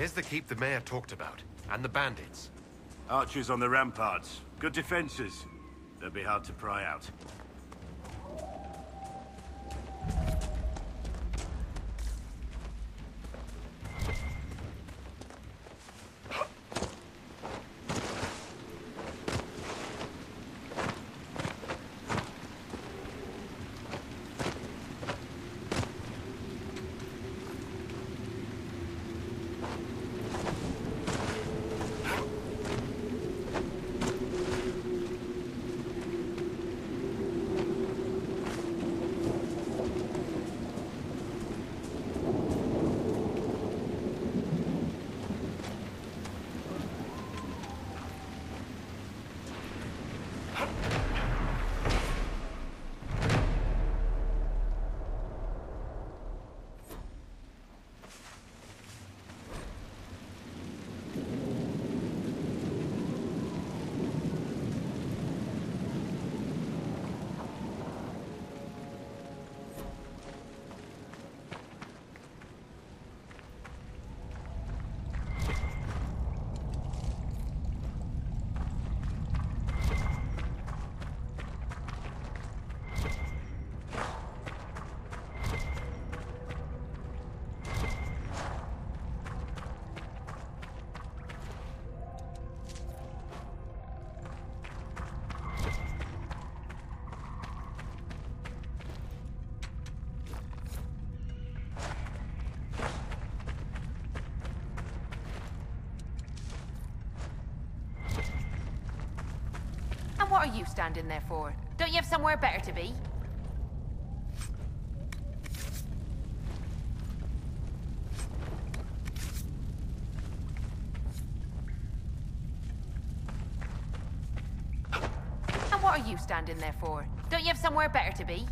There's the keep the mayor talked about, and the bandits. Archers on the ramparts. Good defenses. They'll be hard to pry out. What are you standing there for? Don't you have somewhere better to be? And what are you standing there for? Don't you have somewhere better to be?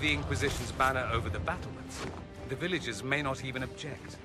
The Inquisition's banner over the battlements. The villagers may not even object.